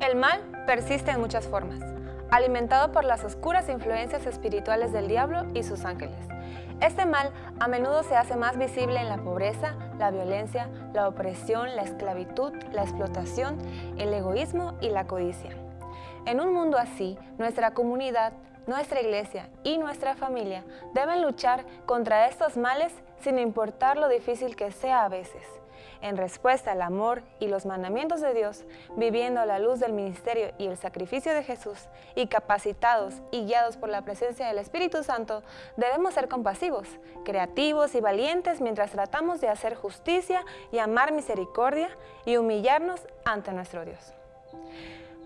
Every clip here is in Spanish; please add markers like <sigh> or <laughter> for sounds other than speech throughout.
El mal persiste en muchas formas, alimentado por las oscuras influencias espirituales del diablo y sus ángeles. Este mal a menudo se hace más visible en la pobreza, la violencia, la opresión, la esclavitud, la explotación, el egoísmo y la codicia. En un mundo así, nuestra comunidad, nuestra iglesia y nuestra familia deben luchar contra estos males sin importar lo difícil que sea a veces en respuesta al amor y los mandamientos de Dios, viviendo a la luz del ministerio y el sacrificio de Jesús, y capacitados y guiados por la presencia del Espíritu Santo, debemos ser compasivos, creativos y valientes mientras tratamos de hacer justicia y amar misericordia y humillarnos ante nuestro Dios.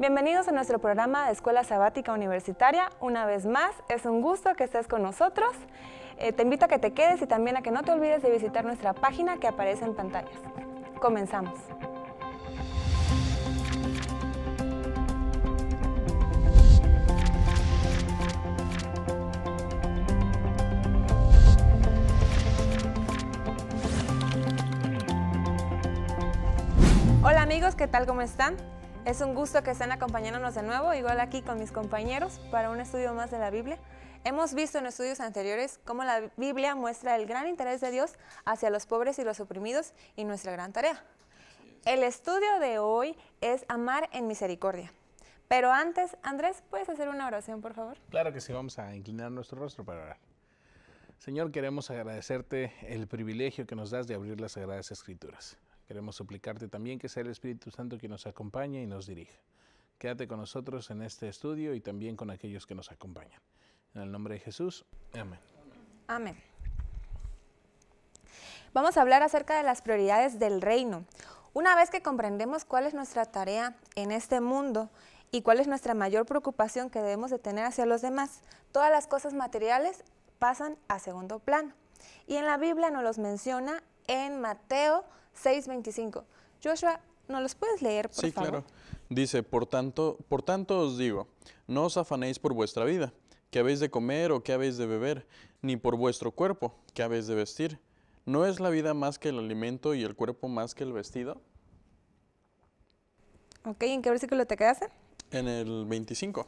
Bienvenidos a nuestro programa de Escuela Sabática Universitaria. Una vez más, es un gusto que estés con nosotros. Eh, te invito a que te quedes y también a que no te olvides de visitar nuestra página que aparece en pantallas. Comenzamos. Hola amigos, ¿qué tal? ¿Cómo están? Es un gusto que estén acompañándonos de nuevo, igual aquí con mis compañeros, para un estudio más de la Biblia. Hemos visto en estudios anteriores cómo la Biblia muestra el gran interés de Dios hacia los pobres y los oprimidos y nuestra gran tarea. El estudio de hoy es amar en misericordia. Pero antes, Andrés, ¿puedes hacer una oración, por favor? Claro que sí, vamos a inclinar nuestro rostro para orar. Señor, queremos agradecerte el privilegio que nos das de abrir las Sagradas Escrituras. Queremos suplicarte también que sea el Espíritu Santo quien nos acompañe y nos dirija. Quédate con nosotros en este estudio y también con aquellos que nos acompañan. En el nombre de Jesús. Amén. Amén. Vamos a hablar acerca de las prioridades del reino. Una vez que comprendemos cuál es nuestra tarea en este mundo y cuál es nuestra mayor preocupación que debemos de tener hacia los demás, todas las cosas materiales pasan a segundo plano. Y en la Biblia nos los menciona en Mateo 6:25. Joshua, ¿nos los puedes leer, por sí, favor? claro. Dice, por tanto, por tanto os digo, no os afanéis por vuestra vida ¿Qué habéis de comer o qué habéis de beber? Ni por vuestro cuerpo, ¿qué habéis de vestir? ¿No es la vida más que el alimento y el cuerpo más que el vestido? Ok, ¿en qué versículo te quedaste? En el 25.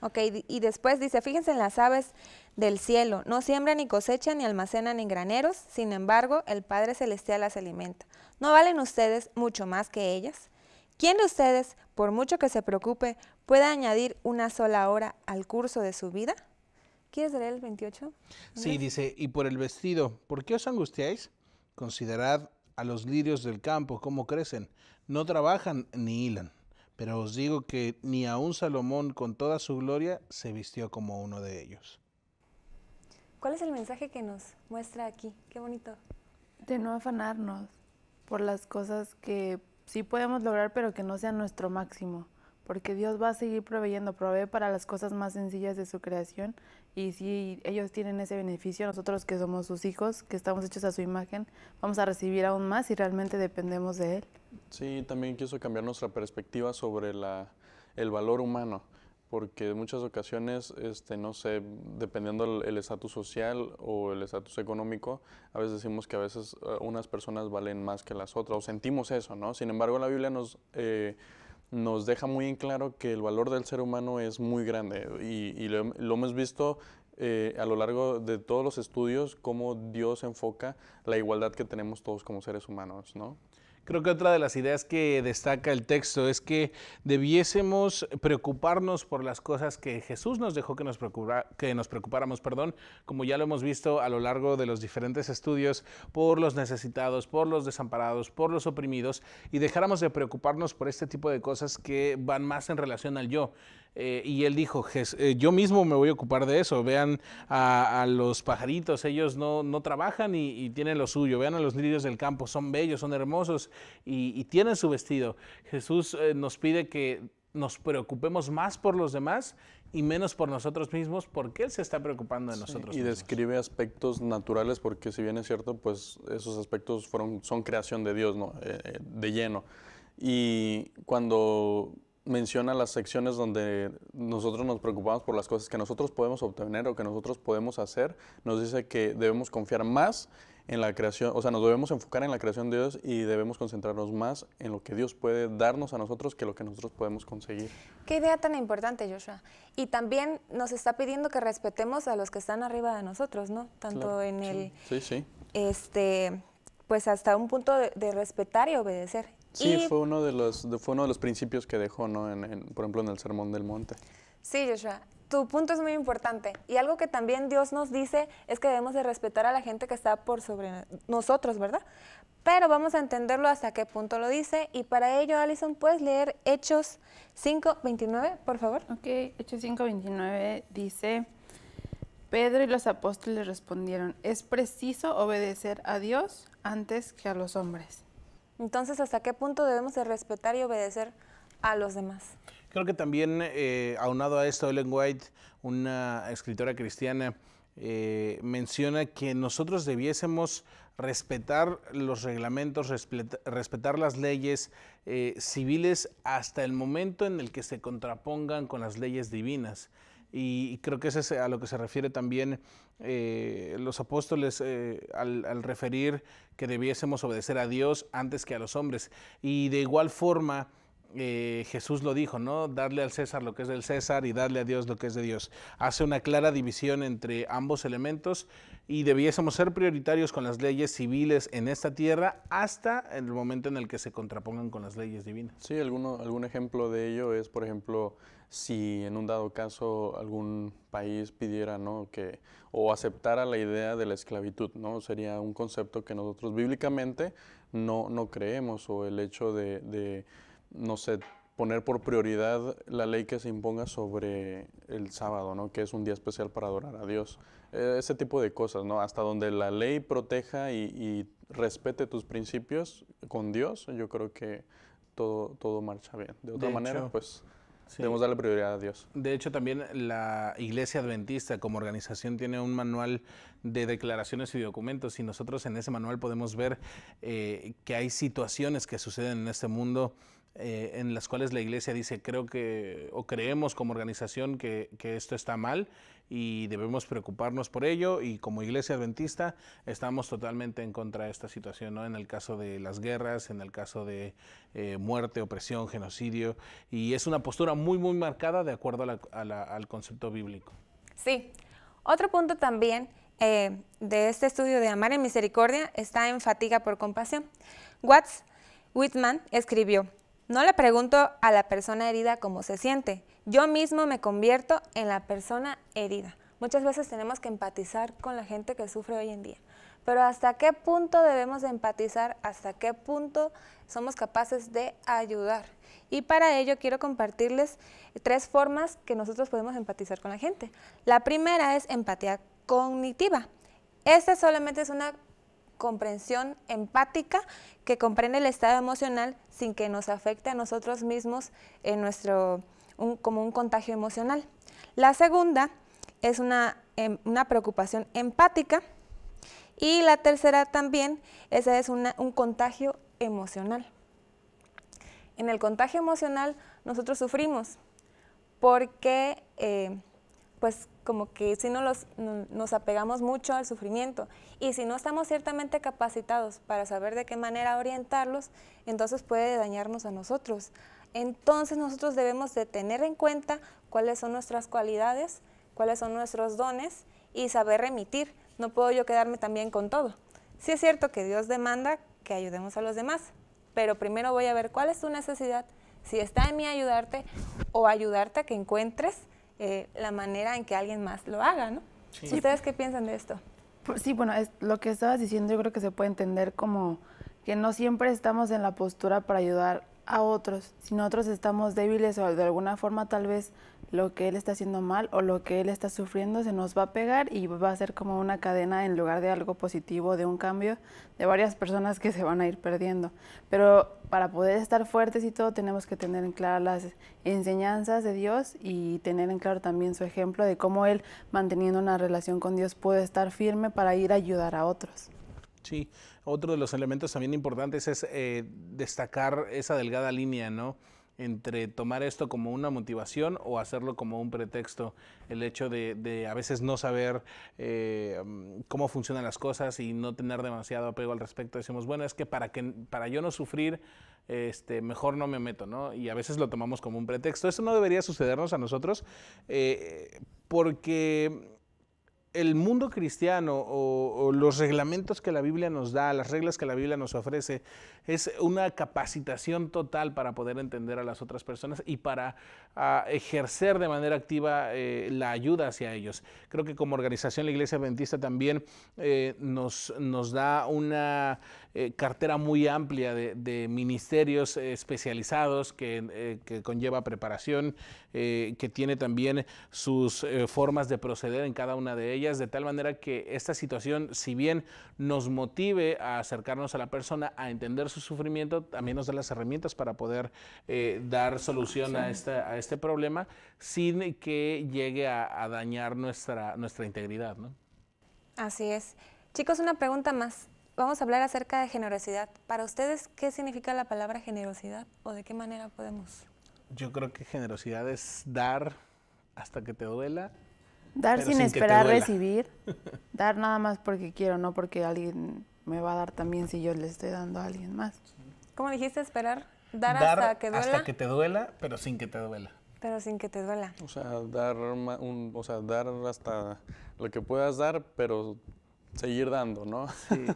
Ok, y después dice, fíjense en las aves del cielo, no siembran ni cosechan ni almacenan en graneros, sin embargo, el Padre Celestial las alimenta. ¿No valen ustedes mucho más que ellas? ¿Quién de ustedes, por mucho que se preocupe, puede añadir una sola hora al curso de su vida? ¿Quieres leer el 28? Sí, dice, y por el vestido, ¿por qué os angustiáis? Considerad a los lirios del campo, cómo crecen. No trabajan ni hilan. Pero os digo que ni aun Salomón con toda su gloria se vistió como uno de ellos. ¿Cuál es el mensaje que nos muestra aquí? Qué bonito. De no afanarnos por las cosas que sí podemos lograr, pero que no sea nuestro máximo, porque Dios va a seguir proveyendo, provee para las cosas más sencillas de su creación y si ellos tienen ese beneficio, nosotros que somos sus hijos, que estamos hechos a su imagen, vamos a recibir aún más si realmente dependemos de Él. Sí, también quiso cambiar nuestra perspectiva sobre la, el valor humano porque en muchas ocasiones, este, no sé, dependiendo el estatus social o el estatus económico, a veces decimos que a veces eh, unas personas valen más que las otras, o sentimos eso, ¿no? Sin embargo, la Biblia nos, eh, nos deja muy en claro que el valor del ser humano es muy grande y, lo, hemos visto eh, a lo largo de todos los estudios, cómo Dios enfoca la igualdad que tenemos todos como seres humanos, ¿no? Creo que otra de las ideas que destaca el texto es que debiésemos preocuparnos por las cosas que Jesús nos dejó que nos, que nos preocupáramos, perdón, como ya lo hemos visto a lo largo de los diferentes estudios, por los necesitados, por los desamparados, por los oprimidos, y dejáramos de preocuparnos por este tipo de cosas que van más en relación al yo. Eh, y él dijo, eh, yo mismo me voy a ocupar de eso. Vean a, los pajaritos, ellos no, trabajan y, tienen lo suyo. Vean a los lirios del campo, son bellos, son hermosos y, tienen su vestido. Jesús eh, nos pide que nos preocupemos más por los demás y menos por nosotros mismos porque Él se está preocupando de nosotros y describe aspectos naturales porque si bien es cierto, pues esos aspectos fueron, son creación de Dios, ¿no? de lleno. Y cuando menciona las secciones donde nosotros nos preocupamos por las cosas que nosotros podemos obtener o que nosotros podemos hacer. Nos dice que debemos confiar más en la creación, o sea, nos debemos enfocar en la creación de Dios y debemos concentrarnos más en lo que Dios puede darnos a nosotros que lo que nosotros podemos conseguir. Qué idea tan importante, Joshua. Y también nos está pidiendo que respetemos a los que están arriba de nosotros, ¿no? Tanto en el... Sí, sí. Este, pues hasta un punto de, respetar y obedecer. Sí, fue, uno de los, fue uno de los principios que dejó, ¿no? En, por ejemplo, en el Sermón del Monte. Sí, Joshua tu punto es muy importante. Y algo que también Dios nos dice es que debemos de respetar a la gente que está por sobre nosotros, ¿verdad? Pero vamos a entenderlo hasta qué punto lo dice. Y para ello, Alison, ¿puedes leer Hechos 5.29, por favor? Ok, Hechos 5.29 dice, Pedro y los apóstoles respondieron, es preciso obedecer a Dios antes que a los hombres. Entonces, ¿hasta qué punto debemos de respetar y obedecer a los demás? Creo que también, eh, aunado a esto, Ellen White, una escritora cristiana, eh, menciona que nosotros debiésemos respetar los reglamentos, respetar las leyes eh, civiles hasta el momento en el que se contrapongan con las leyes divinas. Y creo que eso es a lo que se refiere también los apóstoles al, al, referir que debiésemos obedecer a Dios antes que a los hombres. Y de igual forma, eh, Jesús lo dijo, ¿no? Darle al César lo que es del César y darle a Dios lo que es de Dios. Hace una clara división entre ambos elementos y debiésemos ser prioritarios con las leyes civiles en esta tierra hasta el momento en el que se contrapongan con las leyes divinas. Sí, alguno, algún ejemplo de ello es, por ejemplo, si en un dado caso algún país pidiera, ¿no? Que, o aceptara la idea de la esclavitud, ¿no? Sería un concepto que nosotros bíblicamente no, no creemos o el hecho de no sé, poner por prioridad la ley que se imponga sobre el sábado, ¿no? Que es un día especial para adorar a Dios. E, ese tipo de cosas, ¿no? Hasta donde la ley proteja y, respete tus principios con Dios, yo creo que todo, todo marcha bien. De otra manera, pues... Debemos darle prioridad a Dios. De hecho, también la Iglesia Adventista como organización tiene un manual de declaraciones y documentos y nosotros en ese manual podemos ver eh, que hay situaciones que suceden en este mundo eh, en las cuales la iglesia dice, creo que, o creemos como organización que, esto está mal y debemos preocuparnos por ello y como iglesia adventista estamos totalmente en contra de esta situación, ¿no? En el caso de las guerras, en el caso de eh, muerte, opresión, genocidio, y es una postura muy, muy marcada de acuerdo al concepto bíblico. Sí. Otro punto también eh, de este estudio de Amar en Misericordia está en fatiga por compasión. Watts Whitman escribió, no le pregunto a la persona herida cómo se siente. Yo mismo me convierto en la persona herida. Muchas veces tenemos que empatizar con la gente que sufre hoy en día. Pero ¿hasta qué punto debemos empatizar? ¿Hasta qué punto somos capaces de ayudar? Y para ello quiero compartirles tres formas que nosotros podemos empatizar con la gente. La primera es empatía cognitiva. Esta solamente es una comprensión empática que comprende el estado emocional sin que nos afecte a nosotros mismos en nuestro, como un contagio emocional. La segunda es una, em, una preocupación empática y la tercera también, esa es un contagio emocional. En el contagio emocional nosotros sufrimos porque eh, pues como que si no los, nos apegamos mucho al sufrimiento y si no estamos ciertamente capacitados para saber de qué manera orientarlos, entonces puede dañarnos a nosotros. Entonces nosotros debemos de tener en cuenta cuáles son nuestras cualidades, cuáles son nuestros dones y saber remitir. No puedo yo quedarme también con todo. Sí es cierto que Dios demanda que ayudemos a los demás, pero primero voy a ver cuál es tu necesidad, si está en mí ayudarte o ayudarte a que encuentres eh, la manera en que alguien más lo haga, ¿no? ¿Ustedes qué piensan de esto? Pues sí, bueno, es, lo que estabas diciendo yo creo que se puede entender como que no siempre estamos en la postura para ayudar a otros, si nosotros estamos débiles o de alguna forma tal vez lo que él está haciendo mal o lo que él está sufriendo se nos va a pegar y va a ser como una cadena en lugar de algo positivo, de un cambio de varias personas que se van a ir perdiendo. Pero para poder estar fuertes y todo tenemos que tener en claro las enseñanzas de Dios y tener en claro también su ejemplo de cómo él manteniendo una relación con Dios puede estar firme para ir a ayudar a otros. Sí, otro de los elementos también importantes es eh, destacar esa delgada línea, ¿no? Entre tomar esto como una motivación o hacerlo como un pretexto, el hecho de, a veces no saber eh, cómo funcionan las cosas y no tener demasiado apego al respecto. Decimos, bueno, es que para, que, para yo no sufrir, este, mejor no me meto, ¿no? Y a veces lo tomamos como un pretexto. Eso no debería sucedernos a nosotros eh, porque el mundo cristiano o, los reglamentos que la Biblia nos da, las reglas que la Biblia nos ofrece, es una capacitación total para poder entender a las otras personas y para ah, ejercer de manera activa eh, la ayuda hacia ellos. Creo que como organización la Iglesia Adventista también eh, nos, nos da una eh, cartera muy amplia de, ministerios especializados que, que, conlleva preparación, que tiene también sus formas de proceder en cada una de ellas, de tal manera que esta situación, si bien nos motive a acercarnos a la persona, a entender su sufrimiento, también nos da las herramientas para poder eh, dar solución a, este, a este problema sin que llegue a, dañar nuestra, nuestra integridad. ¿no? Así es. Chicos, una pregunta más. Vamos a hablar acerca de generosidad. Para ustedes, ¿qué significa la palabra generosidad o de qué manera podemos? Yo creo que generosidad es dar hasta que te duela. Dar sin esperar recibir. <laughs> Dar nada más porque quiero, no porque alguien me va a dar también si yo le estoy dando a alguien más. ¿Cómo dijiste esperar? Dar, hasta que duela. Hasta que te duela, pero sin que te duela. Pero sin que te duela. O sea, dar, un, o sea, dar hasta lo que puedas dar, pero seguir dando, ¿no? <laughs> Sí,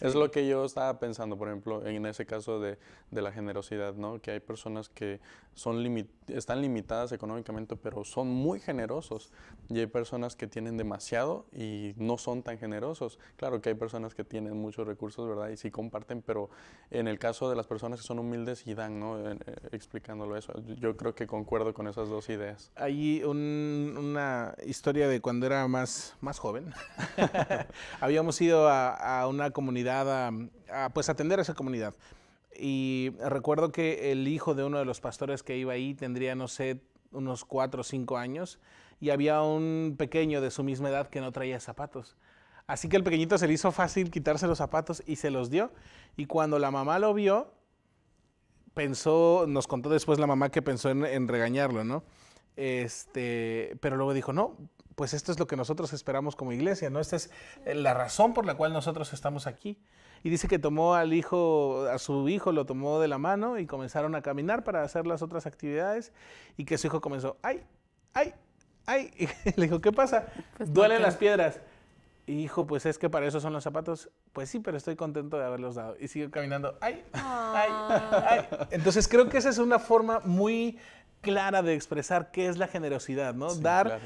es lo que yo estaba pensando, por ejemplo, en ese caso de, de la generosidad, ¿no? Que hay personas que son están limitadas económicamente, pero son muy generosos. Y hay personas que tienen demasiado y no son tan generosos. Claro que hay personas que tienen muchos recursos, ¿verdad? Y sí comparten, pero en el caso de las personas que son humildes y dan, ¿no? Eh, explicándolo eso. Yo creo que concuerdo con esas dos ideas. Hay una historia de cuando era más, más joven. <laughs> Habíamos ido a, una comunidad a, pues atender a esa comunidad. Y recuerdo que el hijo de uno de los pastores que iba ahí tendría, no sé, unos cuatro o cinco años y había un pequeño de su misma edad que no traía zapatos. Así que el pequeñito se le hizo fácil quitarse los zapatos y se los dio. Y cuando la mamá lo vio, pensó, nos contó después la mamá que pensó en, en regañarlo, ¿no? Este, pero luego dijo, no, pues esto es lo que nosotros esperamos como iglesia, ¿no? Esta es la razón por la cual nosotros estamos aquí. Y dice que tomó al hijo, a su hijo lo tomó de la mano y comenzaron a caminar para hacer las otras actividades y que su hijo comenzó, ay, ay, ay. <laughs> Y le dijo, ¿qué pasa? Pues Duelen las piedras. Y dijo, pues es que para eso son los zapatos. Pues sí, pero estoy contento de haberlos dado. Y sigue caminando, ay, ay, ay. Entonces creo que esa es una forma muy clara de expresar qué es la generosidad, ¿no? Dar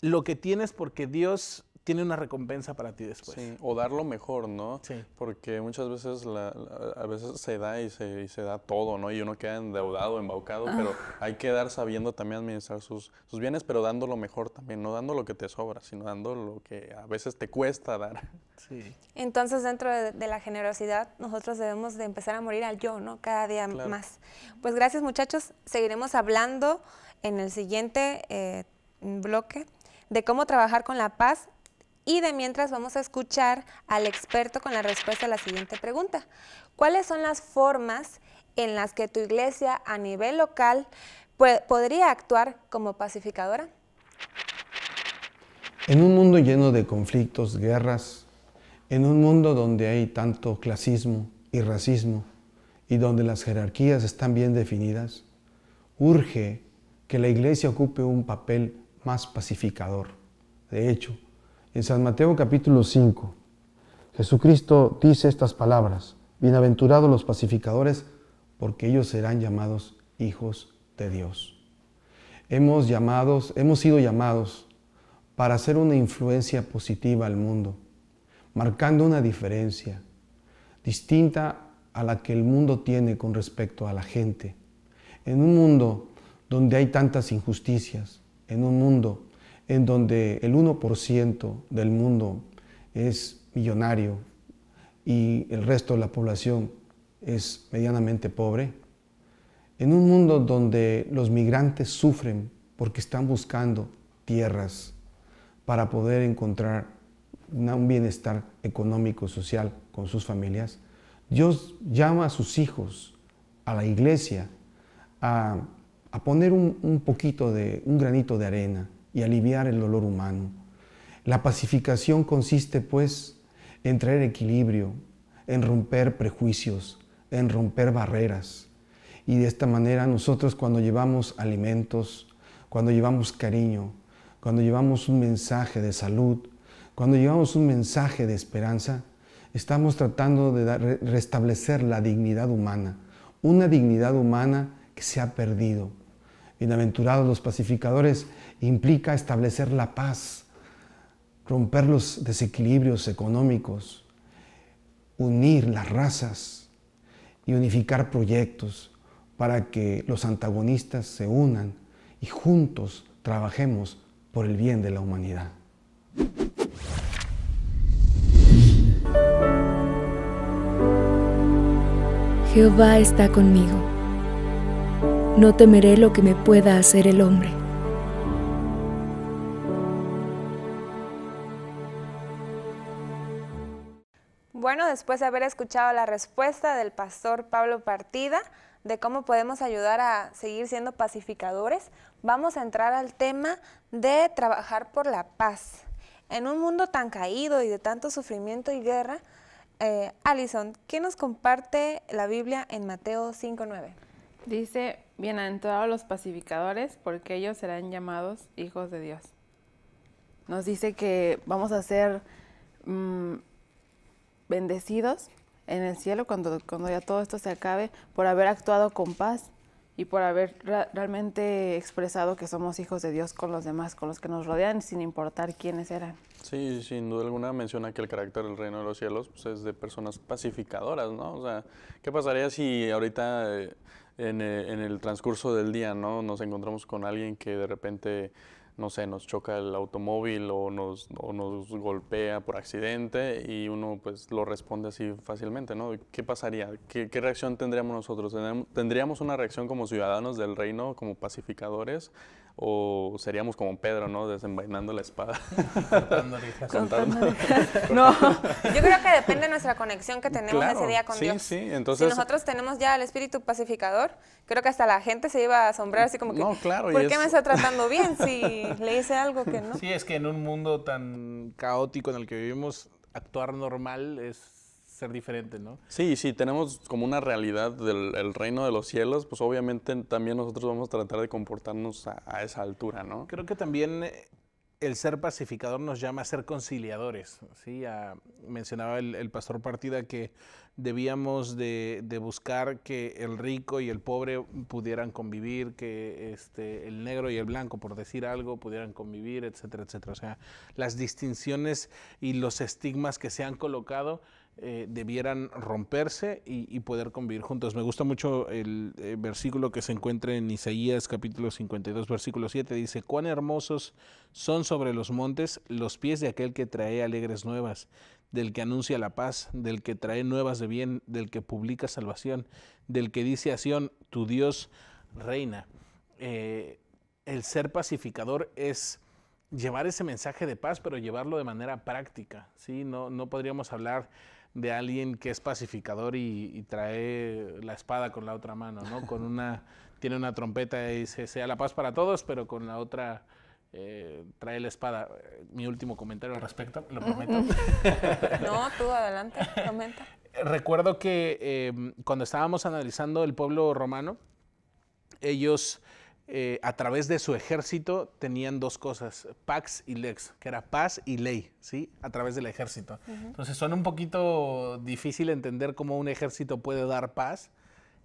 lo que tienes porque Dios tiene una recompensa para ti después. Sí, o dar lo mejor, ¿no? Sí. Porque muchas veces a veces se da y se, se, da todo, ¿no? Y uno queda endeudado, embaucado, ah. pero hay que dar sabiendo también administrar sus, sus, bienes, pero dando lo mejor también, no dando lo que te sobra, sino dando lo que a veces te cuesta dar. Sí. Entonces, dentro de, la generosidad, nosotros debemos de empezar a morir al yo, ¿no? Cada día más. Pues gracias, muchachos. Seguiremos hablando en el siguiente eh, bloque de cómo trabajar con la paz y de mientras vamos a escuchar al experto con la respuesta a la siguiente pregunta. ¿Cuáles son las formas en las que tu iglesia a nivel local podría actuar como pacificadora? En un mundo lleno de conflictos, guerras, en un mundo donde hay tanto clasismo y racismo y donde las jerarquías están bien definidas, urge que la iglesia ocupe un papel más pacificador. De hecho, en San Mateo capítulo 5, Jesucristo dice estas palabras, bienaventurados los pacificadores, porque ellos serán llamados hijos de Dios. Hemos, llamados, hemos sido llamados para hacer una influencia positiva al mundo, marcando una diferencia distinta a la que el mundo tiene con respecto a la gente. En un mundo donde hay tantas injusticias, en un mundo en donde el 1% del mundo es millonario y el resto de la población es medianamente pobre, en un mundo donde los migrantes sufren porque están buscando tierras para poder encontrar un bienestar económico y social con sus familias, Dios llama a sus hijos, a la iglesia, a, poner un, poquito de, un granito de arena y aliviar el dolor humano. La pacificación consiste pues en traer equilibrio, en romper prejuicios, en romper barreras. Y de esta manera nosotros cuando llevamos alimentos, cuando llevamos cariño, cuando llevamos un mensaje de salud, cuando llevamos un mensaje de esperanza, estamos tratando de restablecer la dignidad humana, una dignidad humana que se ha perdido. Bienaventurados los pacificadores implica establecer la paz, romper los desequilibrios económicos, unir las razas y unificar proyectos para que los antagonistas se unan y juntos trabajemos por el bien de la humanidad. Jehová está conmigo. No temeré lo que me pueda hacer el hombre. Bueno, después de haber escuchado la respuesta del pastor Pablo Partida de cómo podemos ayudar a seguir siendo pacificadores, vamos a entrar al tema de trabajar por la paz. En un mundo tan caído y de tanto sufrimiento y guerra, eh, Alison, ¿qué nos comparte la Biblia en Mateo 5.9? Dice, bienaventurados los pacificadores, porque ellos serán llamados hijos de Dios. Nos dice que vamos a ser mm, bendecidos en el cielo cuando, cuando ya todo esto se acabe por haber actuado con paz y por haber realmente expresado que somos hijos de Dios con los demás, con los que nos rodean, sin importar quiénes eran. Sí, sin duda alguna menciona que el carácter del reino de los cielos pues, es de personas pacificadoras, ¿no? O sea, ¿qué pasaría si ahorita eh, en, eh, en, el transcurso del día, ¿no? Nos encontramos con alguien que de repente no sé, nos choca el automóvil o nos, o nos golpea por accidente y uno pues lo responde así fácilmente, ¿no? ¿Qué pasaría? ¿Qué, qué reacción tendríamos nosotros? ¿Tendríamos una reacción como ciudadanos del reino, como pacificadores? O seríamos como Pedro, ¿no? Desenvainando la espada. <laughs> <laughs> no, yo creo que depende de nuestra conexión que tenemos ese día con Dios. Sí, entonces... Si nosotros tenemos ya el espíritu pacificador, creo que hasta la gente se iba a asombrar así como que, no, claro, ¿por qué me está tratando bien si le hice algo que no? Sí, es que en un mundo tan caótico en el que vivimos, actuar normal es ser diferente, ¿no? Sí, sí, tenemos como una realidad del reino de los cielos, pues obviamente también nosotros vamos a tratar de comportarnos a, esa altura, ¿no? Creo que también eh, el ser pacificador nos llama a ser conciliadores, ¿sí? mencionaba el, pastor Partida que debíamos de, buscar que el rico y el pobre pudieran convivir, que este, el negro y el blanco, por decir algo, pudieran convivir, etcétera, etcétera. O sea, las distinciones y los estigmas que se han colocado eh, debieran romperse y, poder convivir juntos. Me gusta mucho el, el, versículo que se encuentra en Isaías capítulo 52, versículo 7. Dice, cuán hermosos son sobre los montes los pies de aquel que trae alegres nuevas, del que anuncia la paz, del que trae nuevas de bien, del que publica salvación, del que dice a Sión, tu Dios reina. Eh, el ser pacificador es llevar ese mensaje de paz, pero llevarlo de manera práctica. ¿sí? No, no podríamos hablar de alguien que es pacificador y, trae la espada con la otra mano, ¿no? Con una, <laughs> tiene una trompeta y dice, sea la paz para todos, pero con la otra eh, trae la espada. Mi último comentario al respecto, lo prometo. <laughs> no, tú adelante, <laughs> comenta. Recuerdo que eh, cuando estábamos analizando el pueblo romano, ellos eh, a través de su ejército tenían dos cosas, pax y lex, que era paz y ley, ¿sí? A través del ejército. Entonces suena un poquito difícil entender cómo un ejército puede dar paz.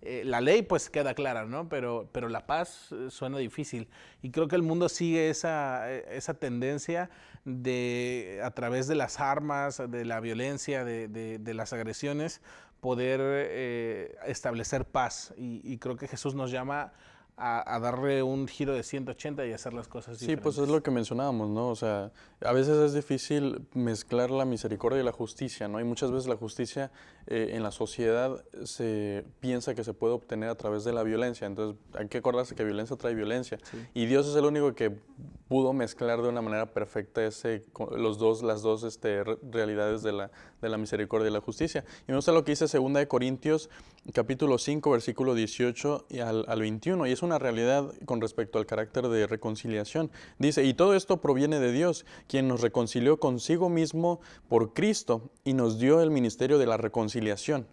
Eh, la ley pues queda clara, ¿no? Pero, pero la paz eh, suena difícil. Y creo que el mundo sigue esa, esa tendencia de, a través de las armas, de la violencia, de, de, las agresiones, poder establecer paz. Y, y creo que Jesús nos llama a, darle un giro de 180 y hacer las cosas Sí, pues es lo que mencionábamos, ¿no? O sea, a veces es difícil mezclar la misericordia y la justicia, ¿no? Y muchas veces la justicia eh, en la sociedad se piensa que se puede obtener a través de la violencia. Entonces, hay que acordarse que violencia trae violencia. Y Dios es el único que pudo mezclar de una manera perfecta ese, los dos, las dos este, realidades de la, de la misericordia y la justicia. Y me gusta lo que dice 2 de Corintios, capítulo 5, versículo 18 y al, al 21. Y es una realidad con respecto al carácter de reconciliación. Dice, y todo esto proviene de Dios, quien nos reconcilió consigo mismo por Cristo y nos dio el ministerio de la reconciliación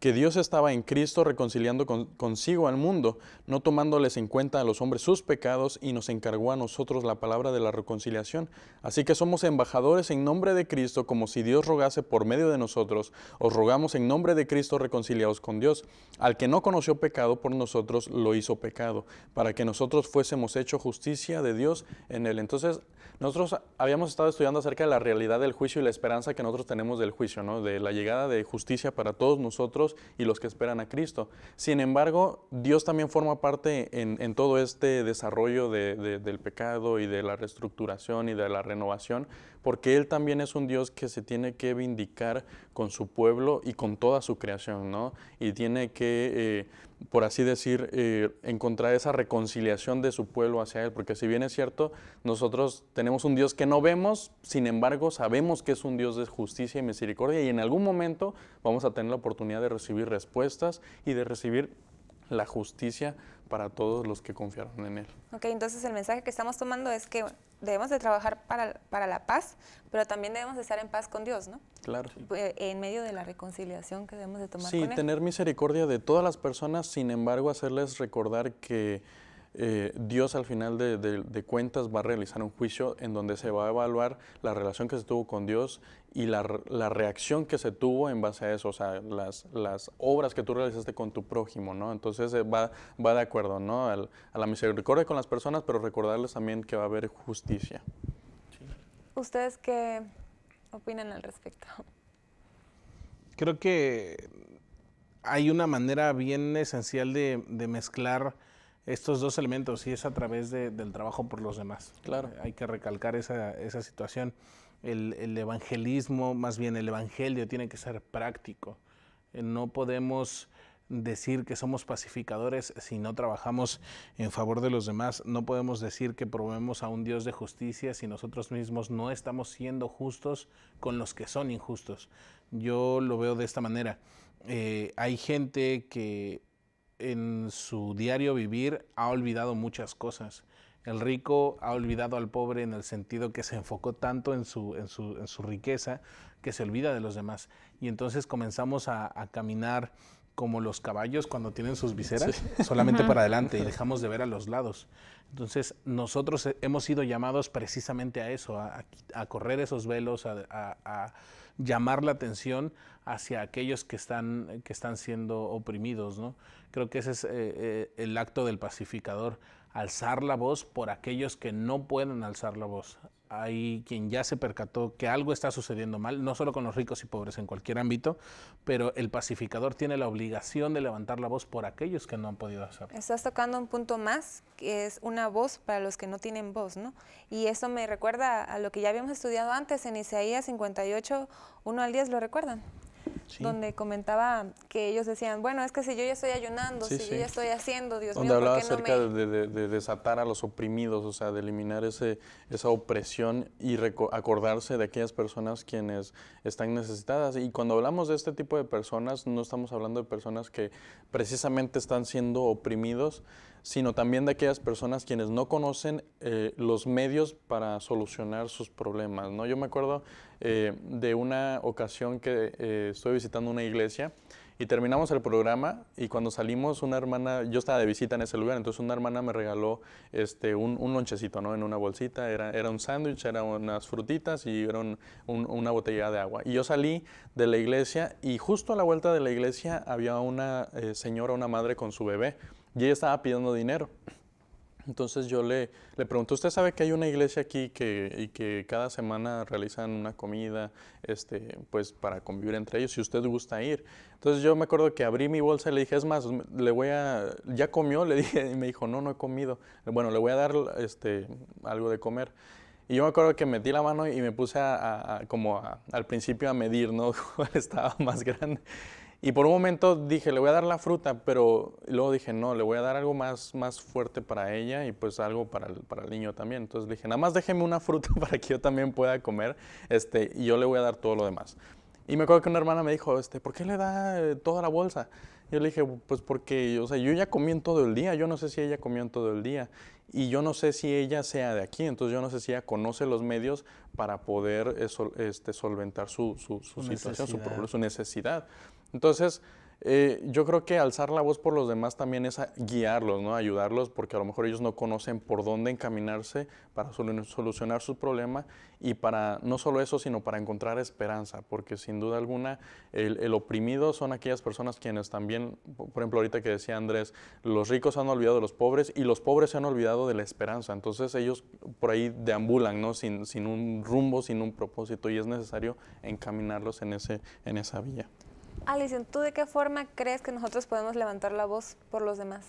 que Dios estaba en Cristo reconciliando consigo al mundo, no tomándoles en cuenta a los hombres sus pecados, y nos encargó a nosotros la palabra de la reconciliación. Así que somos embajadores en nombre de Cristo, como si Dios rogase por medio de nosotros. Os rogamos en nombre de Cristo reconciliados con Dios. Al que no conoció pecado por nosotros, lo hizo pecado, para que nosotros fuésemos hecho justicia de Dios en él. Entonces, nosotros habíamos estado estudiando acerca de la realidad del juicio y la esperanza que nosotros tenemos del juicio, ¿no? de la llegada de justicia para todos nosotros y los que esperan a Cristo. Sin embargo, Dios también forma parte en, todo este desarrollo del pecado y de la reestructuración y de la renovación, porque Él también es un Dios que se tiene que vindicar con su pueblo y con toda su creación, ¿no? Y tiene que, eh, por así decir, eh, encontrar esa reconciliación de su pueblo hacia Él, porque si bien es cierto, nosotros tenemos un Dios que no vemos, sin embargo, sabemos que es un Dios de justicia y misericordia y en algún momento vamos a tener la oportunidad de recibir respuestas y de recibir la justicia para todos los que confiaron en Él. Ok, entonces el mensaje que estamos tomando es que debemos de trabajar para, para la paz, pero también debemos de estar en paz con Dios, ¿no? Claro. Eh, en medio de la reconciliación que debemos de tomar sí, con Él. tener misericordia de todas las personas, sin embargo, hacerles recordar que eh, Dios al final de, cuentas va a realizar un juicio en donde se va a evaluar la relación que se tuvo con Dios y la, reacción que se tuvo en base a eso, o sea, las, las obras que tú realizaste con tu prójimo, ¿no? Entonces eh, va, va de acuerdo, ¿no? a la misericordia con las personas, pero recordarles también que va a haber justicia. ¿Ustedes qué opinan al respecto? Creo que hay una manera bien esencial de, de mezclar estos dos elementos y es a través del trabajo por los demás. Claro. Hay que recalcar esa, esa situación. El, el, evangelismo, más bien el evangelio, tiene que ser práctico. Eh, no podemos decir que somos pacificadores si no trabajamos en favor de los demás. No podemos decir que promovemos a un Dios de justicia si nosotros mismos no estamos siendo justos con los que son injustos. Yo lo veo de esta manera. Eh, hay gente que en su diario vivir ha olvidado muchas cosas. El rico ha olvidado al pobre en el sentido que se enfocó tanto en su, en su, riqueza que se olvida de los demás. Y entonces comenzamos a, caminar como los caballos cuando tienen sus viseras, <laughs> solamente para adelante y dejamos de ver a los lados. Entonces nosotros hemos sido llamados precisamente a eso, a, correr esos velos, a llamar la atención hacia aquellos que están, que están siendo oprimidos. ¿no? Creo que ese es eh, eh, el acto del pacificador, alzar la voz por aquellos que no pueden alzar la voz, hay quien ya se percató que algo está sucediendo mal, no solo con los ricos y pobres en cualquier ámbito, pero el pacificador tiene la obligación de levantar la voz por aquellos que no han podido hacerlo. Estás tocando un punto más, que es una voz para los que no tienen voz, ¿no? Y eso me recuerda a lo que ya habíamos estudiado antes en Isaías 58, 1 al 10, ¿lo recuerdan? Donde comentaba que ellos decían, bueno, es que si yo ya estoy ayunando, si yo ya estoy haciendo, Dios donde mío, hablaba ¿por qué acerca de, de, desatar a los oprimidos, o sea, de eliminar ese, esa opresión y acordarse de aquellas personas quienes están necesitadas. Y cuando hablamos de este tipo de personas, no estamos hablando de personas que precisamente están siendo oprimidos, sino también de aquellas personas quienes no conocen eh, los medios para solucionar sus problemas. ¿no? Yo me acuerdo eh, de una ocasión que eh, estoy visitando una iglesia y terminamos el programa y cuando salimos una hermana, yo estaba de visita en ese lugar, entonces una hermana me regaló este, un, un lonchecito ¿no? en una bolsita, era, era un sándwich, eran unas frutitas y era una botella de agua. Y yo salí de la iglesia y justo a la vuelta de la iglesia había una señora, una madre con su bebé y ella estaba pidiendo dinero. Entonces yo le, le pregunté, ¿usted sabe que hay una iglesia aquí que, y que cada semana realizan una comida este, pues para convivir entre ellos, si usted gusta ir? Entonces yo me acuerdo que abrí mi bolsa y le dije, es más, le voy a, ¿ya comió? Le <laughs> dije, y me dijo, no, no he comido. Bueno, le voy a dar este, algo de comer. Y yo me acuerdo que metí la mano y me puse a, como al principio a medir, ¿no? <laughs> ¿Cuál estaba más grande? Y por un momento dije, le voy a dar la fruta, pero luego dije, no, le voy a dar algo más, más fuerte para ella y pues algo para el, para el niño también. Entonces dije, nada más déjeme una fruta <laughs> para que yo también pueda comer este, y yo le voy a dar todo lo demás. Y me acuerdo que una hermana me dijo, este, ¿por qué le da eh, toda la bolsa? Yo le dije, pues porque, o sea, yo ya comí en todo el día, yo no sé si ella comió en todo el día y yo no sé si ella sea de aquí, entonces yo no sé si ella conoce los medios para poder este, solventar su, su, su, situación, su, su necesidad. Entonces, eh, yo creo que alzar la voz por los demás también es guiarlos, ¿no? ayudarlos, porque a lo mejor ellos no conocen por dónde encaminarse para solucionar su problema y para no solo eso, sino para encontrar esperanza, porque sin duda alguna el, oprimido son aquellas personas quienes también, por ejemplo, ahorita que decía Andrés, los ricos han olvidado de los pobres y los pobres se han olvidado de la esperanza, entonces ellos por ahí deambulan, ¿no? sin, sin un rumbo, sin un propósito y es necesario encaminarlos en, ese, en esa vía. Alison, ¿tú de qué forma crees que nosotros podemos levantar la voz por los demás?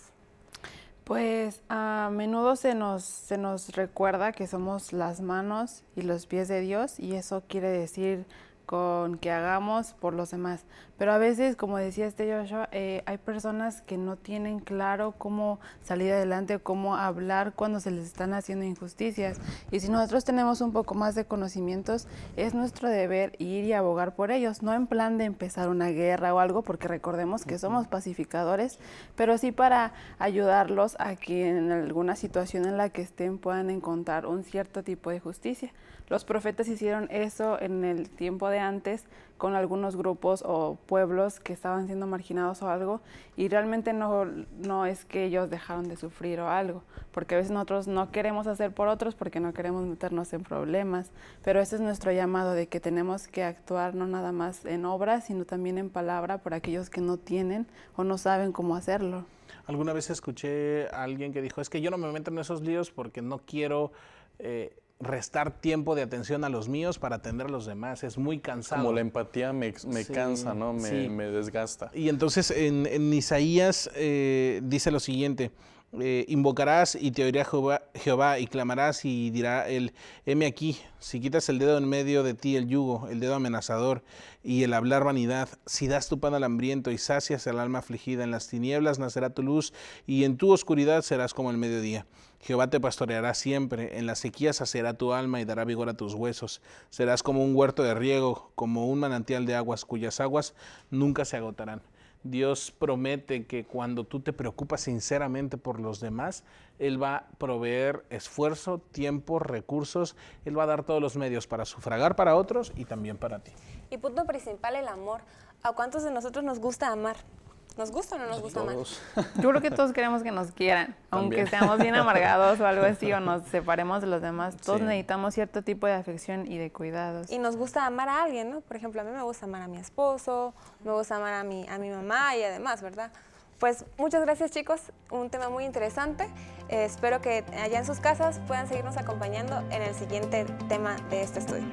Pues a menudo se nos, se nos recuerda que somos las manos y los pies de Dios y eso quiere decir con que hagamos por los demás. Pero a veces, como decía este Joshua, eh, hay personas que no tienen claro cómo salir adelante, cómo hablar cuando se les están haciendo injusticias. Y si nosotros tenemos un poco más de conocimientos, es nuestro deber ir y abogar por ellos, no en plan de empezar una guerra o algo, porque recordemos que somos pacificadores, pero sí para ayudarlos a que en alguna situación en la que estén puedan encontrar un cierto tipo de justicia. Los profetas hicieron eso en el tiempo de antes con algunos grupos o pueblos que estaban siendo marginados o algo y realmente no, no es que ellos dejaron de sufrir o algo, porque a veces nosotros no queremos hacer por otros porque no queremos meternos en problemas, pero ese es nuestro llamado de que tenemos que actuar no nada más en obra, sino también en palabra por aquellos que no tienen o no saben cómo hacerlo. Alguna vez escuché a alguien que dijo, es que yo no me meto en esos líos porque no quiero... Eh, restar tiempo de atención a los míos para atender a los demás. Es muy cansado. Como la empatía me, cansa, ¿no? Me, me, desgasta. Y entonces en, Isaías eh, dice lo siguiente. Eh, invocarás y te oirá Jehová, Jehová, y clamarás y dirá él, heme aquí, si quitas el dedo en medio de ti el yugo, el dedo amenazador y el hablar vanidad, si das tu pan al hambriento y sacias el alma afligida, en las tinieblas nacerá tu luz y en tu oscuridad serás como el mediodía. Jehová te pastoreará siempre, en la sequía saciará tu alma y dará vigor a tus huesos. Serás como un huerto de riego, como un manantial de aguas cuyas aguas nunca se agotarán. Dios promete que cuando tú te preocupas sinceramente por los demás, Él va a proveer esfuerzo, tiempo, recursos, Él va a dar todos los medios para sufragar para otros y también para ti. Y punto principal, el amor. ¿A cuántos de nosotros nos gusta amar? ¿Nos gusta o no nos gusta más? Yo creo que todos queremos que nos quieran, <laughs> aunque seamos bien <laughs> amargados o algo así, o nos separemos de los demás. Todos necesitamos cierto tipo de afección y de cuidados. Y nos gusta amar a alguien, ¿no? Por ejemplo, a mí me gusta amar a mi esposo, me gusta amar a mi, a mi mamá y además, ¿verdad? Pues muchas gracias chicos, un tema muy interesante. Eh, espero que allá en sus casas puedan seguirnos acompañando en el siguiente tema de este estudio.